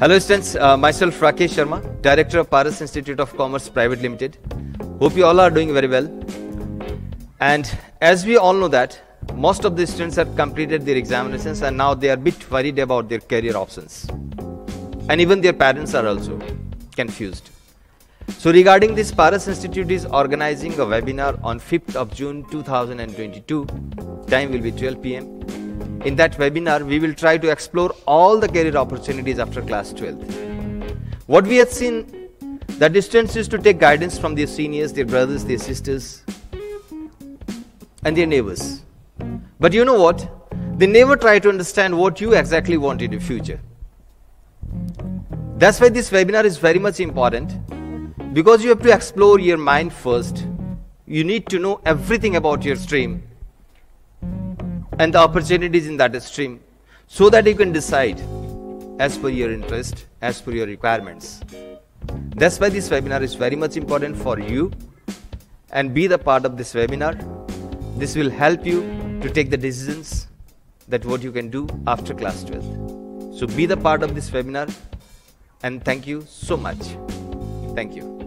Hello students, uh, myself Rakesh Sharma, Director of Paras Institute of Commerce Private Limited. Hope you all are doing very well. And as we all know that, most of the students have completed their examinations and now they are a bit worried about their career options. And even their parents are also confused. So regarding this, Paras Institute is organizing a webinar on 5th of June 2022. Time will be 12 pm. In that webinar, we will try to explore all the career opportunities after class 12th. What we have seen, the distance is to take guidance from their seniors, their brothers, their sisters, and their neighbors. But you know what? They never try to understand what you exactly want in the future. That's why this webinar is very much important because you have to explore your mind first. You need to know everything about your stream and the opportunities in that stream so that you can decide as per your interest, as per your requirements. That's why this webinar is very much important for you and be the part of this webinar. This will help you to take the decisions that what you can do after class 12. So be the part of this webinar and thank you so much. Thank you.